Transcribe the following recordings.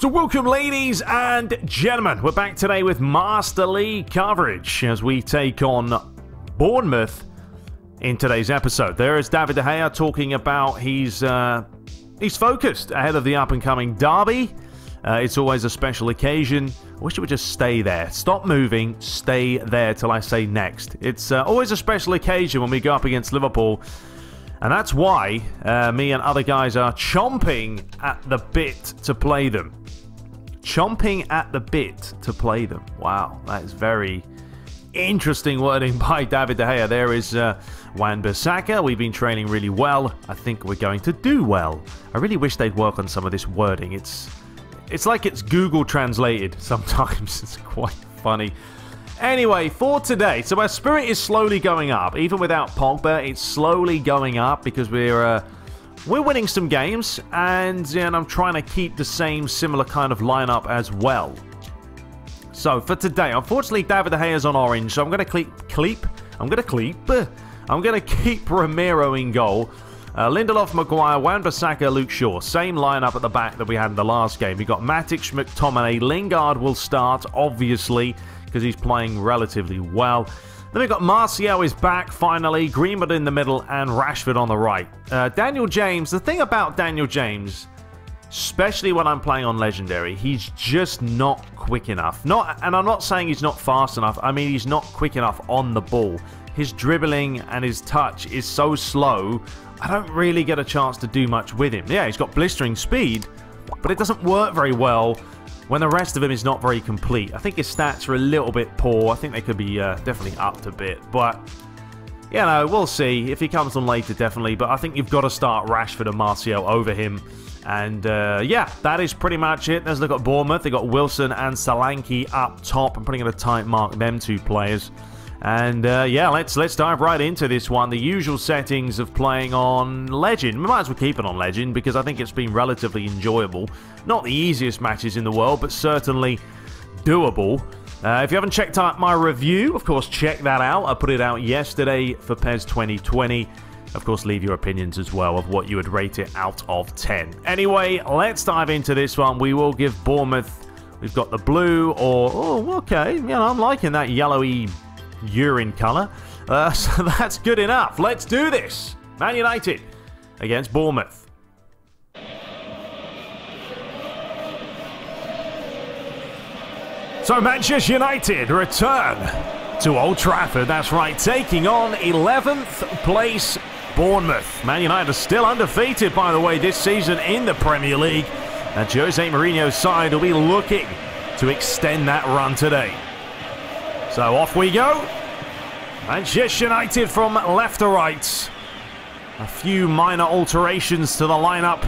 So, welcome, ladies and gentlemen. We're back today with Master League coverage as we take on Bournemouth in today's episode. There is David De Gea talking about he's uh, he's focused ahead of the up and coming derby. Uh, it's always a special occasion. I wish it would just stay there. Stop moving. Stay there till I say next. It's uh, always a special occasion when we go up against Liverpool. And that's why uh, me and other guys are chomping at the bit to play them. Chomping at the bit to play them. Wow, that is very interesting wording by David De Gea. There is uh, Wan Bissaka. We've been training really well. I think we're going to do well. I really wish they'd work on some of this wording. It's it's like it's Google translated sometimes. It's quite funny. Anyway, for today, so our spirit is slowly going up. Even without Pogba, it's slowly going up because we're uh, we're winning some games, and, and I'm trying to keep the same similar kind of lineup as well. So for today, unfortunately, David De is on orange, so I'm going to keep, keep, I'm going to keep, I'm going to keep Romero in goal. Uh, Lindelof, Maguire, Wan-Bissaka, Luke Shaw. Same lineup at the back that we had in the last game. We've got Matic, McTominay, Lingard will start, obviously, because he's playing relatively well. Then we've got Martial is back finally, Greenwood in the middle, and Rashford on the right. Uh, Daniel James, the thing about Daniel James, especially when I'm playing on Legendary, he's just not quick enough. Not, And I'm not saying he's not fast enough, I mean he's not quick enough on the ball. His dribbling and his touch is so slow, I don't really get a chance to do much with him. Yeah, he's got blistering speed, but it doesn't work very well when the rest of him is not very complete. I think his stats are a little bit poor. I think they could be uh, definitely upped a bit, but you know, we'll see. If he comes on later, definitely. But I think you've got to start Rashford and Martial over him. And uh, yeah, that is pretty much it. Let's look at Bournemouth. They got Wilson and Solanke up top. I'm putting in a tight mark them two players. And uh, yeah, let's let's dive right into this one. The usual settings of playing on Legend. We might as well keep it on Legend because I think it's been relatively enjoyable. Not the easiest matches in the world, but certainly doable. Uh, if you haven't checked out my review, of course, check that out. I put it out yesterday for PES 2020. Of course, leave your opinions as well of what you would rate it out of 10. Anyway, let's dive into this one. We will give Bournemouth. We've got the blue, or oh, okay, know, I'm liking that yellowy urine colour. Uh, so that's good enough. Let's do this. Man United against Bournemouth. So Manchester United return to Old Trafford. That's right, taking on 11th place Bournemouth. Man United are still undefeated, by the way, this season in the Premier League. And Jose Mourinho's side will be looking to extend that run today. So off we go. Manchester United from left to right. A few minor alterations to the lineup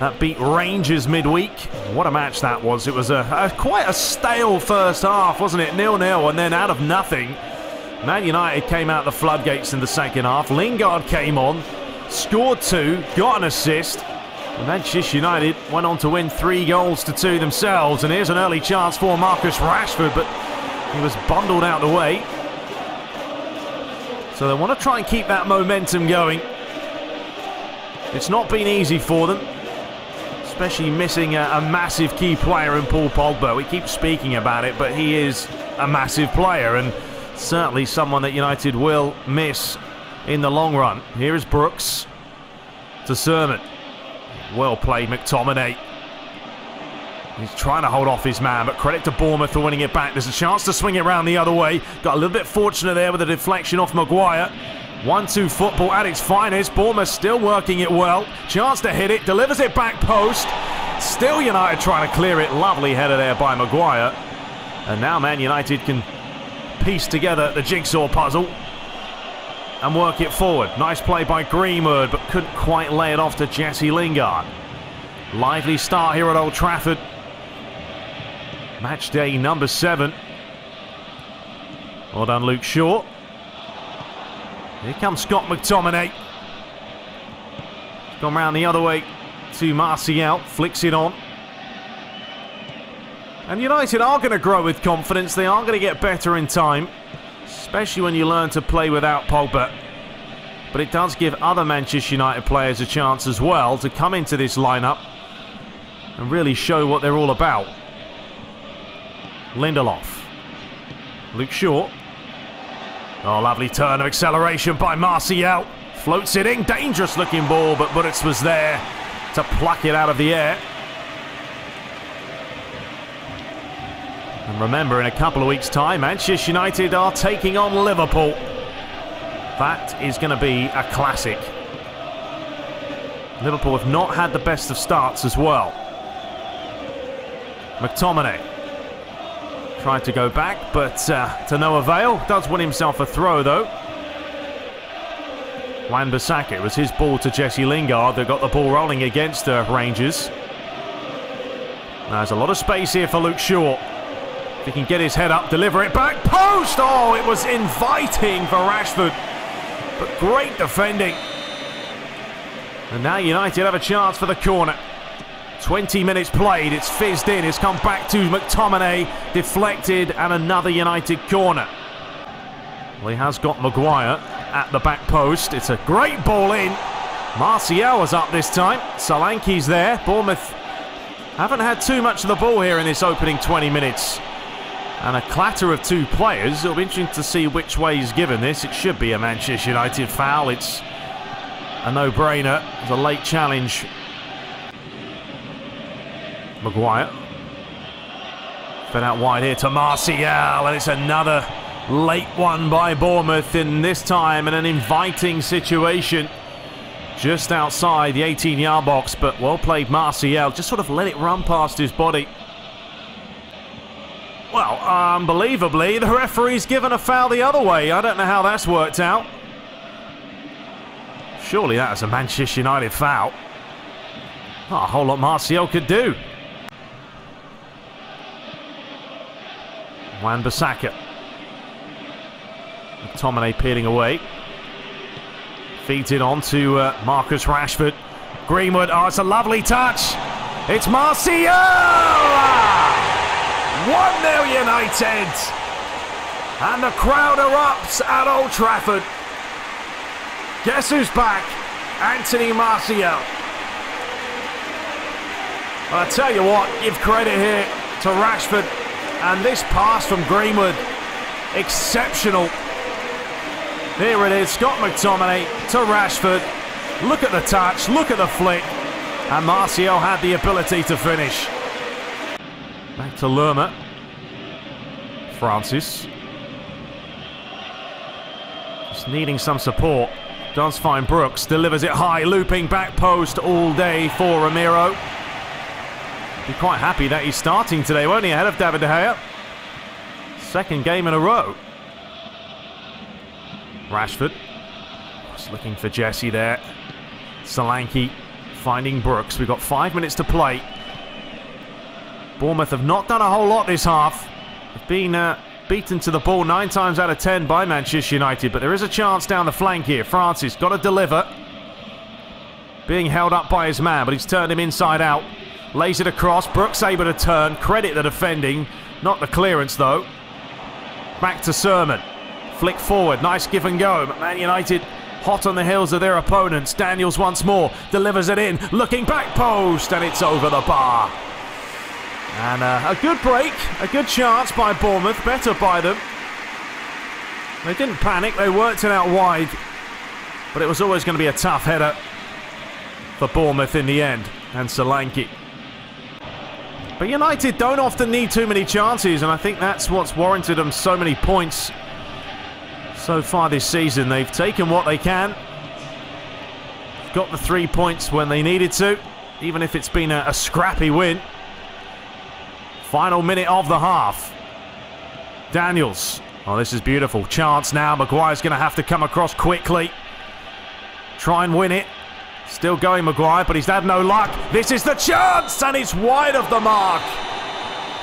that beat Rangers midweek. What a match that was. It was a, a quite a stale first half, wasn't it? Nil-nil, and then out of nothing, Man United came out the floodgates in the second half. Lingard came on, scored two, got an assist. And Manchester United went on to win three goals to two themselves. And here's an early chance for Marcus Rashford, but he was bundled out the way. So they want to try and keep that momentum going. It's not been easy for them, especially missing a, a, massive key player in Paul Pogba. We keep speaking about it, but he is a massive player and certainly someone that United will miss in the long run. Here is Brooks to Surman. Well played, McTominay. He's trying to hold off his man, but credit to Bournemouth for winning it back. There's a chance to swing it around the other way. Got a little bit fortunate there with a deflection off Maguire. 1-2 football at its finest. Bournemouth still working it well. Chance to hit it. Delivers it back post. Still United trying to clear it. Lovely header there by Maguire. And now Man United can piece together the jigsaw puzzle and work it forward. Nice play by Greenwood, but couldn't quite lay it off to Jesse Lingard. Lively start here at Old Trafford. Match day number seven. Well done, Luke Shaw. Here comes Scott McTominay. Gone round the other way to Martial. Flicks it on. And United are going to grow with confidence. They are going to get better in time. Especially when you learn to play without Pogba. But it does give other Manchester United players a chance as well to come into this lineup and really show what they're all about. Lindelof. Luke Shaw. Oh, lovely turn of acceleration by Martial. Floats it in. Dangerous looking ball, but Butters was there to pluck it out of the air. And remember, in a couple of weeks' time, Manchester United are taking on Liverpool. That is going to be a classic. Liverpool have not had the best of starts as well. McTominay tried to go back, but uh, to no avail. Does win himself a throw, though. Wan-Bissaka, it was his ball to Jesse Lingard that got the ball rolling against the Rangers. There's a lot of space here for Luke Shaw. If he can get his head up, deliver it back. Post! Oh, it was inviting for Rashford. But great defending. And now United have a chance for the corner. 20 minutes played, it's fizzed in, it's come back to McTominay, deflected, and another United corner. Well, he has got Maguire at the back post. It's a great ball in. Martial was up this time. Solanke's there. Bournemouth haven't had too much of the ball here in this opening 20 minutes. And a clatter of two players. It'll be interesting to see which way he's given this. It should be a Manchester United foul. It's a no-brainer. It's a late challenge. Maguire. Fed out wide here to Martial. And it's another late one by Bournemouth in this time in an inviting situation. Just outside the 18 yard box but well played Martial. Just sort of let it run past his body. Well unbelievably the referee's given a foul the other way. I don't know how that's worked out. Surely that is a Manchester United foul. Not a whole lot Martial could do Wan-Bissaka McTominay peeling away. Feeds it on to uh, Marcus Rashford. Greenwood, oh, it's a lovely touch. It's Martial! 1-0 United! And the crowd erupts at Old Trafford. Guess who's back? Anthony Martial. I tell you what, give credit here to Rashford. And this pass from Greenwood, exceptional. Here it is, Scott McTominay to Rashford. Look at the touch, look at the flick. And Martial had the ability to finish. Back to Lerma. Francis. Just needing some support. Does find Brooks, delivers it high, looping back post all day for Romero. Be quite happy that he's starting today, won't he, ahead of David De Gea? Second game in a row. Rashford. Just looking for Jesse there. Solanke finding Brooks. We've got five minutes to play. Bournemouth have not done a whole lot this half. They've been uh, beaten to the ball nine times out of ten by Manchester United, but there is a chance down the flank here. Francis got to deliver. Being held up by his man, but he's turned him inside out. Lays it across. Brooks able to turn. Credit the defending. Not the clearance, though. Back to Surman. Flick forward, nice give and go. Man United hot on the heels of their opponents. Daniels once more delivers it in, looking back post, and it's over the bar. And uh, a good break, a good chance by Bournemouth, better by them. They didn't panic, they worked it out wide, but it was always going to be a tough header for Bournemouth in the end, and Solanke. But United don't often need too many chances, and I think that's what's warranted them so many points so far this season. They've taken what they can. Got the three points when they needed to, even if it's been a, a scrappy win. Final minute of the half. Daniels. Oh, this is beautiful. Chance now. Maguire's going to have to come across quickly. Try and win it. Still going Maguire, but he's had no luck. This is the chance, and it's wide of the mark.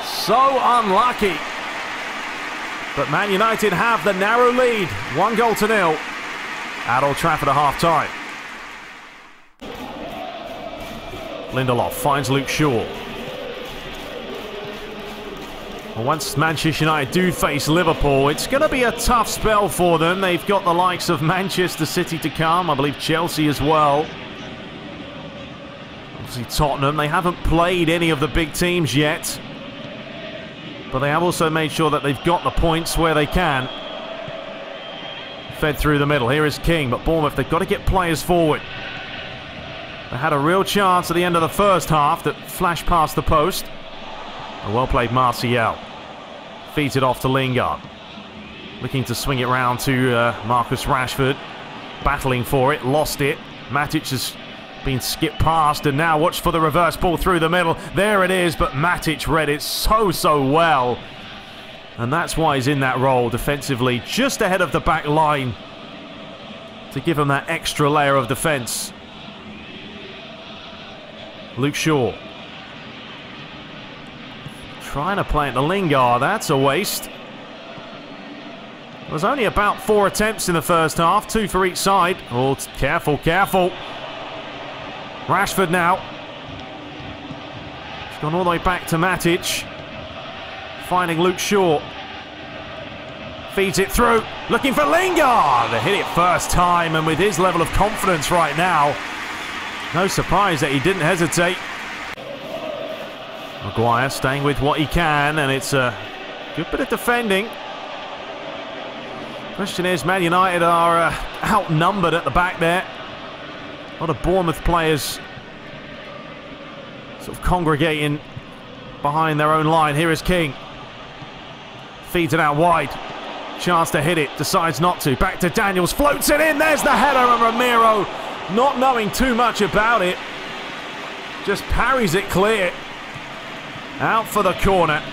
So unlucky. But Man United have the narrow lead, one goal to nil at Old Trafford at half time. Lindelof finds Luke Shaw. Once Manchester United do face Liverpool, it's going to be a tough spell for them. They've got the likes of Manchester City to come, I believe Chelsea as well. Tottenham, they haven't played any of the big teams yet. But they have also made sure that they've got the points where they can. Fed through the middle. Here is King, but Bournemouth, they've got to get players forward. They had a real chance at the end of the first half that flashed past the post. A well played Martial. Feeds it off to Lingard. Looking to swing it round to uh, Marcus Rashford. Battling for it, lost it. Matic has been skipped past, and now watch for the reverse ball through the middle. There it is, but Matic read it so, so well. And that's why he's in that role defensively, just ahead of the back line to give him that extra layer of defence. Luke Shaw. Trying to play it to Lingard. That's a waste. There was only about four attempts in the first half, two for each side. Oh, careful, careful. Rashford now. He's gone all the way back to Matic. Finding Luke Shaw. Feeds it through. Looking for Lingard. Hit it first time, and with his level of confidence right now, no surprise that he didn't hesitate. Maguire staying with what he can, and it's a good bit of defending. Question is, Man United are uh, outnumbered at the back there. A lot of Bournemouth players sort of congregating behind their own line. Here is King. Feeds it out wide. Chance to hit it. Decides not to. Back to Daniels. Floats it in. There's the header. And Romero, not knowing too much about it, just parries it clear. Out for the corner.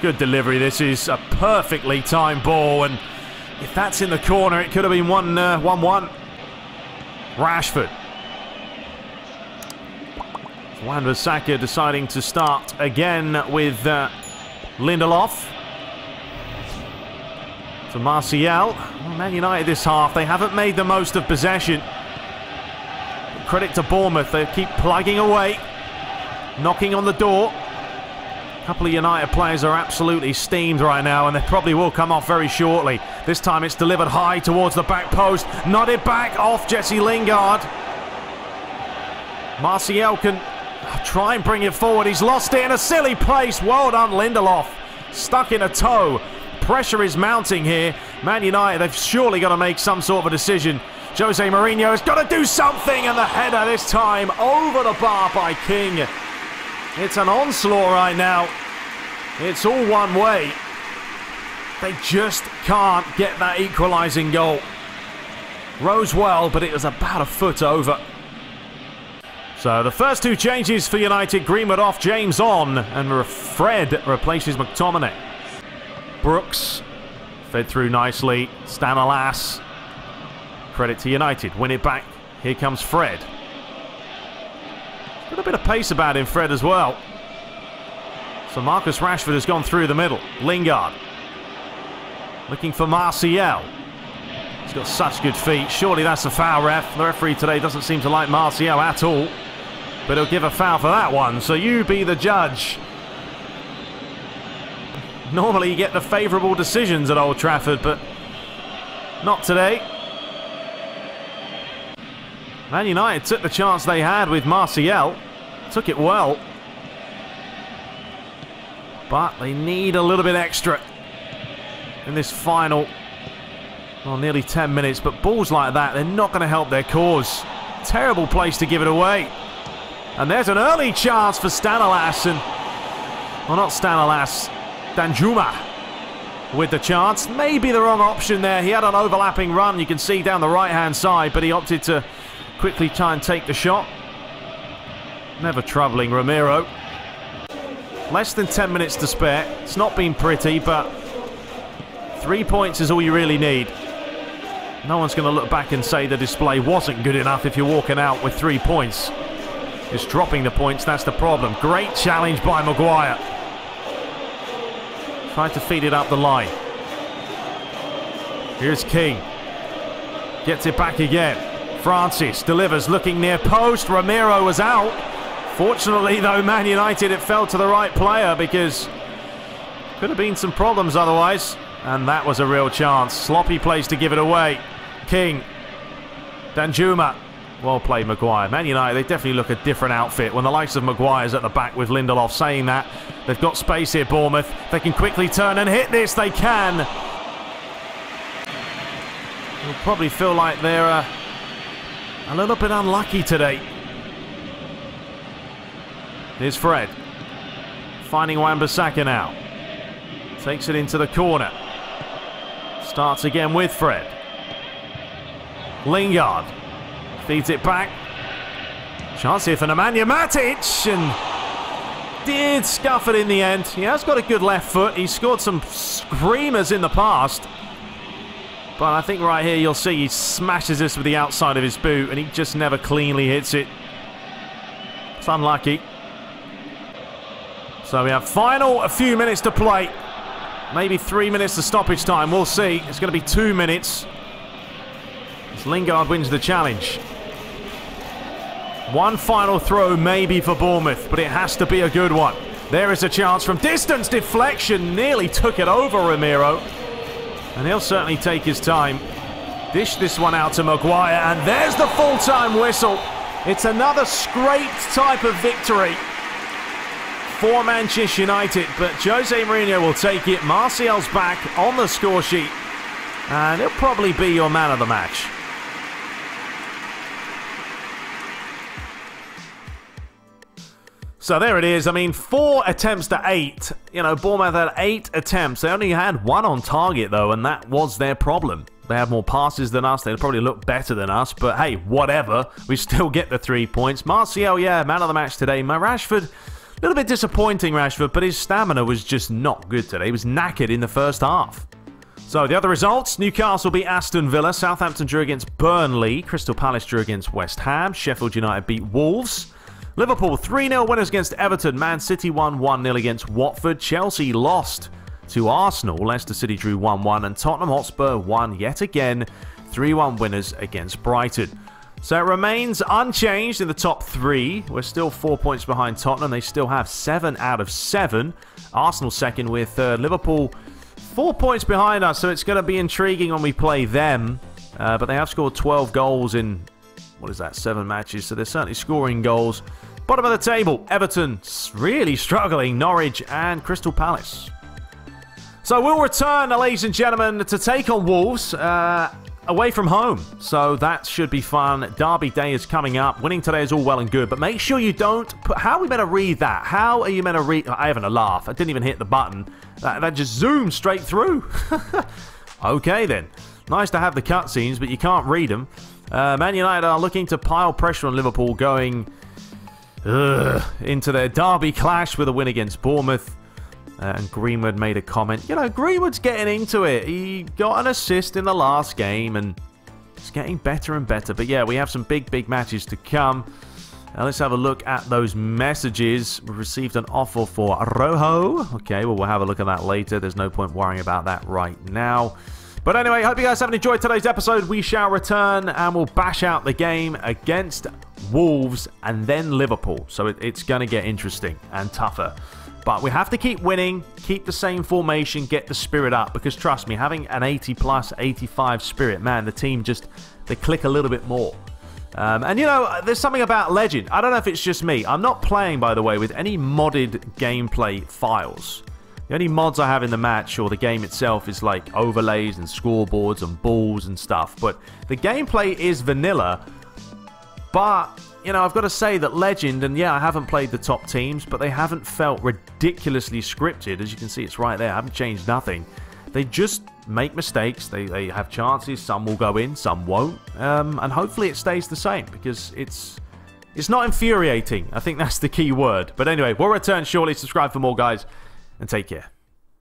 Good delivery. This is a perfectly timed ball. And if that's in the corner, it could have been 1 uh, 1 1. Rashford. Wan-Bissaka deciding to start again with uh, Lindelof. To Martial. Man United this half, they haven't made the most of possession. Credit to Bournemouth, they keep plugging away. Knocking on the door. Couple of United players are absolutely steamed right now, and they probably will come off very shortly. This time it's delivered high towards the back post. Nodded back off Jesse Lingard. Martial can try and bring it forward. He's lost it in a silly place. Well done, Lindelof. Stuck in a toe. Pressure is mounting here. Man United, they've surely got to make some sort of a decision. Jose Mourinho has got to do something, and the header this time over the bar by King. It's an onslaught right now. It's all one way. They just can't get that equalising goal. Rose well, but it was about a foot over. So the first two changes for United, Greenwood off, James on, and Fred replaces McTominay. Brooks fed through nicely. Stanislas. Credit to United. Win it back. Here comes Fred. Got a bit of pace about him, Fred, as well. So Marcus Rashford has gone through the middle. Lingard. Looking for Martial. He's got such good feet. Surely that's a foul, ref. The referee today doesn't seem to like Martial at all. But he'll give a foul for that one. So you be the judge. Normally you get the favourable decisions at Old Trafford, but not today. Man United took the chance they had with Martial. Took it well. But they need a little bit extra in this final, well, nearly 10 minutes. But balls like that, they're not going to help their cause. Terrible place to give it away. And there's an early chance for Stanislas. And, well, not Stanislas, Danjuma with the chance. Maybe the wrong option there. He had an overlapping run, you can see down the right-hand side, but he opted to quickly try and take the shot. Never troubling Romero. Less than 10 minutes to spare. It's not been pretty, but three points is all you really need. No one's going to look back and say the display wasn't good enough if you're walking out with three points. It's dropping the points, that's the problem. Great challenge by Maguire. Tried to feed it up the line. Here's King. Gets it back again. Francis delivers, looking near post. Romero was out. Fortunately, though, Man United, it fell to the right player because could have been some problems otherwise. And that was a real chance. Sloppy place to give it away. King. Danjuma Well played, Maguire. Man United, they definitely look a different outfit. When the likes of Maguire's at the back with Lindelof saying that, they've got space here, Bournemouth. They can quickly turn and hit this. They can. You'll probably feel like they're uh, a little bit unlucky today. Here's Fred. Finding Wan-Bissaka now. Takes it into the corner. Starts again with Fred. Lingard feeds it back. Chance here for Nemanja Matic and did scuff it in the end. He has got a good left foot. He scored some screamers in the past. But I think right here you'll see he smashes this with the outside of his boot and he just never cleanly hits it. It's unlucky. So we have final a few minutes to play. Maybe three minutes to stoppage time. We'll see. It's going to be two minutes. As Lingard wins the challenge. One final throw maybe for Bournemouth, but it has to be a good one. There is a chance from distance deflection. Nearly took it over Romero. And he'll certainly take his time. Dish this one out to Maguire, and there's the full-time whistle. It's another scraped type of victory for Manchester United, but Jose Mourinho will take it. Martial's back on the score sheet, and he'll probably be your man of the match. So there it is. I mean, four attempts to eight. You know, Bournemouth had eight attempts. They only had one on target, though, and that was their problem. They had more passes than us. They probably look better than us, but hey, whatever. We still get the three points. Martial, yeah, man of the match today. My Rashford, little bit disappointing, Rashford, but his stamina was just not good today. He was knackered in the first half. So the other results, Newcastle beat Aston Villa, Southampton drew against Burnley, Crystal Palace drew against West Ham, Sheffield United beat Wolves, Liverpool 3 0 winners against Everton. Man City won 1 0 against Watford. Chelsea lost to Arsenal. Leicester City drew 1 1. And Tottenham Hotspur won yet again 3 1 winners against Brighton. So it remains unchanged in the top three. We're still four points behind Tottenham. They still have seven out of seven. Arsenal second with uh, Liverpool four points behind us. So it's going to be intriguing when we play them. Uh, but they have scored 12 goals in what is that, seven matches, so they're certainly scoring goals. Bottom of the table, Everton really struggling, Norwich and Crystal Palace. So we'll return, ladies and gentlemen, to take on Wolves uh, away from home. So that should be fun. Derby Day is coming up. Winning today is all well and good, but make sure you don't put. How are we meant to read that? How are you meant to read? I haven't a laugh. I didn't even hit the button. That, that just zoomed straight through. okay then. Nice to have the cutscenes, but you can't read them. Uh, Man United are looking to pile pressure on Liverpool going uh, into their derby clash with a win against Bournemouth. Uh, and Greenwood made a comment. You know, Greenwood's getting into it. He got an assist in the last game and it's getting better and better. But yeah, we have some big, big matches to come. Now let's have a look at those messages. We received an offer for Rojo. Okay, well, we'll have a look at that later. There's no point worrying about that right now. But anyway, hope you guys have enjoyed today's episode. We shall return and we'll bash out the game against Wolves and then Liverpool. So it, it's going to get interesting and tougher. But we have to keep winning, keep the same formation, get the spirit up. Because trust me, having an 80 plus, 85 spirit, man, the team just, they click a little bit more. Um, and you know, there's something about Legend. I don't know if it's just me. I'm not playing, by the way, with any modded gameplay files. The only mods I have in the match or the game itself is like overlays and scoreboards and balls and stuff. But the gameplay is vanilla. But, you know, I've got to say that Legend, and yeah, I haven't played the top teams, but they haven't felt ridiculously scripted. As you can see, it's right there. I haven't changed nothing. They just make mistakes. They, they have chances. Some will go in, some won't. Um, and hopefully it stays the same because it's it's not infuriating. I think that's the key word. But anyway, we'll return shortly. Subscribe for more, guys and take care.